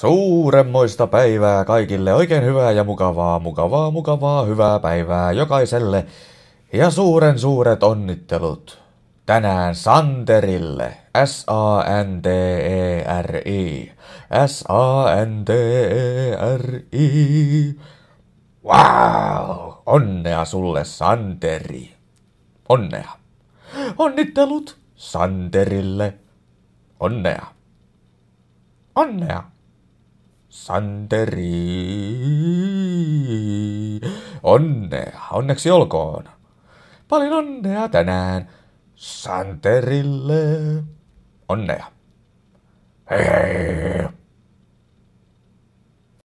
Suuremmoista päivää kaikille, oikein hyvää ja mukavaa, mukavaa, mukavaa, hyvää päivää jokaiselle. Ja suuren suuret onnittelut tänään Santerille. S-A-N-T-E-R-I. S-A-N-T-E-R-I. Wow! Onnea sulle, Santeri. Onnea. Onnittelut Santerille. Onnea. Onnea. Santeri. Onnea. Onneksi olkoon. Paljon onnea tänään. Santerille. Onnea. Hei hei.